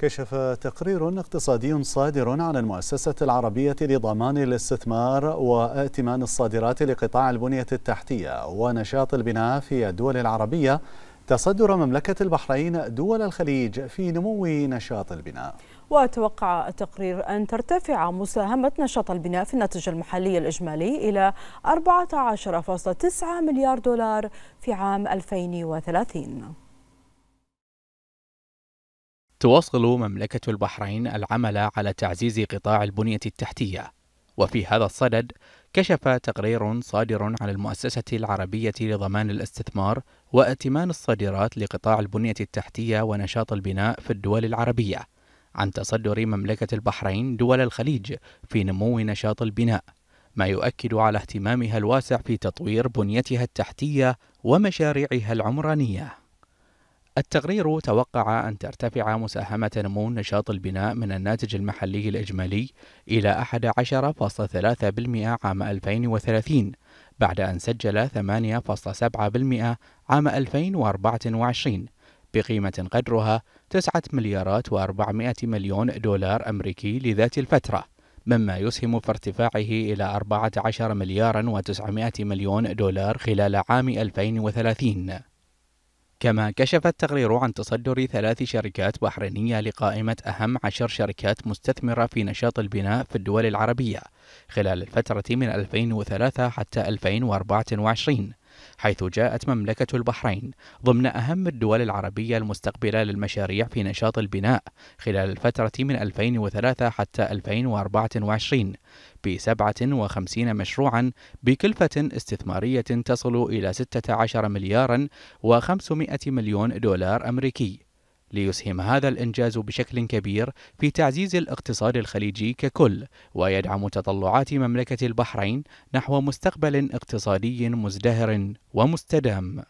كشف تقرير اقتصادي صادر عن المؤسسة العربية لضمان الاستثمار وائتمان الصادرات لقطاع البنية التحتية ونشاط البناء في الدول العربية تصدر مملكة البحرين دول الخليج في نمو نشاط البناء. وتوقع التقرير أن ترتفع مساهمة نشاط البناء في الناتج المحلي الإجمالي إلى 14.9 مليار دولار في عام 2030 تواصل مملكة البحرين العمل على تعزيز قطاع البنية التحتية. وفي هذا الصدد كشف تقرير صادر عن المؤسسة العربية لضمان الاستثمار وائتمان الصادرات لقطاع البنية التحتية ونشاط البناء في الدول العربية عن تصدر مملكة البحرين دول الخليج في نمو نشاط البناء ما يؤكد على اهتمامها الواسع في تطوير بنيتها التحتية ومشاريعها العمرانية. التقرير توقع أن ترتفع مساهمة نمو نشاط البناء من الناتج المحلي الإجمالي إلى 11.3% عام 2030 بعد أن سجل 8.7% عام 2024 بقيمة قدرها 9 مليارات و400 مليون دولار أمريكي لذات الفترة مما يسهم في ارتفاعه إلى 14 مليار و900 مليون دولار خلال عام 2030 كما كشف التقرير عن تصدر ثلاث شركات بحرينية لقائمة أهم عشر شركات مستثمرة في نشاط البناء في الدول العربية خلال الفترة من 2003 حتى 2024 حيث جاءت مملكة البحرين ضمن أهم الدول العربية المستقبلة للمشاريع في نشاط البناء خلال الفترة من 2003 حتى 2024 ب 57 مشروعا بكلفة استثمارية تصل إلى 16 مليارا و500 مليون دولار أمريكي. ليسهم هذا الإنجاز بشكل كبير في تعزيز الاقتصاد الخليجي ككل ويدعم تطلعات مملكة البحرين نحو مستقبل اقتصادي مزدهر ومستدام.